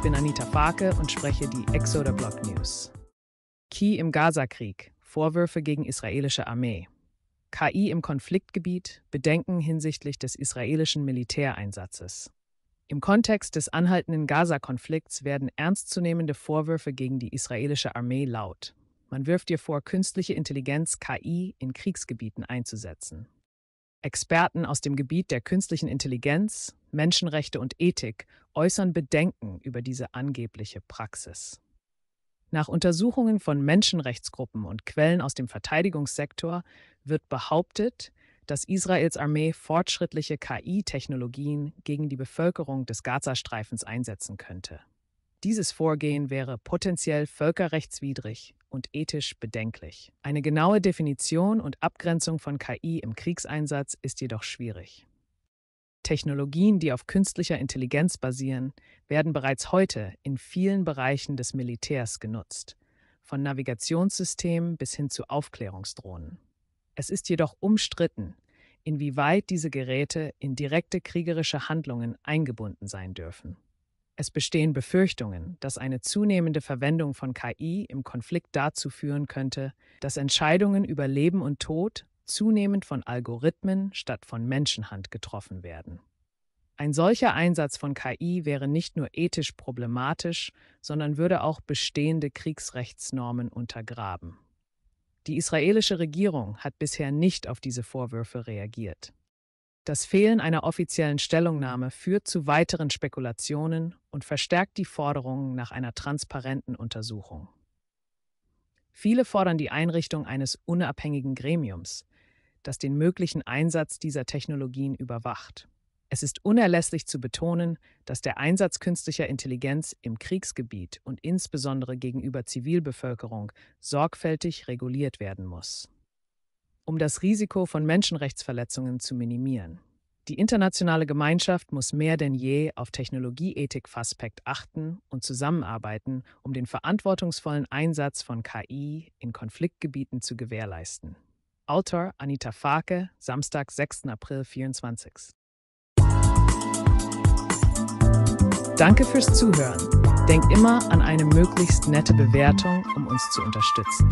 Ich bin Anita Farke und spreche die Exoder Block News. Key im Gazakrieg. Vorwürfe gegen israelische Armee. KI im Konfliktgebiet. Bedenken hinsichtlich des israelischen Militäreinsatzes. Im Kontext des anhaltenden Gaza-Konflikts werden ernstzunehmende Vorwürfe gegen die israelische Armee laut. Man wirft ihr vor, künstliche Intelligenz KI in Kriegsgebieten einzusetzen. Experten aus dem Gebiet der künstlichen Intelligenz, Menschenrechte und Ethik äußern Bedenken über diese angebliche Praxis. Nach Untersuchungen von Menschenrechtsgruppen und Quellen aus dem Verteidigungssektor wird behauptet, dass Israels Armee fortschrittliche KI-Technologien gegen die Bevölkerung des Gazastreifens einsetzen könnte. Dieses Vorgehen wäre potenziell völkerrechtswidrig und ethisch bedenklich. Eine genaue Definition und Abgrenzung von KI im Kriegseinsatz ist jedoch schwierig. Technologien, die auf künstlicher Intelligenz basieren, werden bereits heute in vielen Bereichen des Militärs genutzt, von Navigationssystemen bis hin zu Aufklärungsdrohnen. Es ist jedoch umstritten, inwieweit diese Geräte in direkte kriegerische Handlungen eingebunden sein dürfen. Es bestehen Befürchtungen, dass eine zunehmende Verwendung von KI im Konflikt dazu führen könnte, dass Entscheidungen über Leben und Tod zunehmend von Algorithmen statt von Menschenhand getroffen werden. Ein solcher Einsatz von KI wäre nicht nur ethisch problematisch, sondern würde auch bestehende Kriegsrechtsnormen untergraben. Die israelische Regierung hat bisher nicht auf diese Vorwürfe reagiert. Das Fehlen einer offiziellen Stellungnahme führt zu weiteren Spekulationen und verstärkt die Forderungen nach einer transparenten Untersuchung. Viele fordern die Einrichtung eines unabhängigen Gremiums, das den möglichen Einsatz dieser Technologien überwacht. Es ist unerlässlich zu betonen, dass der Einsatz künstlicher Intelligenz im Kriegsgebiet und insbesondere gegenüber Zivilbevölkerung sorgfältig reguliert werden muss um das Risiko von Menschenrechtsverletzungen zu minimieren. Die internationale Gemeinschaft muss mehr denn je auf Technologieethik-Faspekt achten und zusammenarbeiten, um den verantwortungsvollen Einsatz von KI in Konfliktgebieten zu gewährleisten. Autor Anita Farke, Samstag, 6. April 24. Danke fürs Zuhören. Denk immer an eine möglichst nette Bewertung, um uns zu unterstützen.